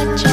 try.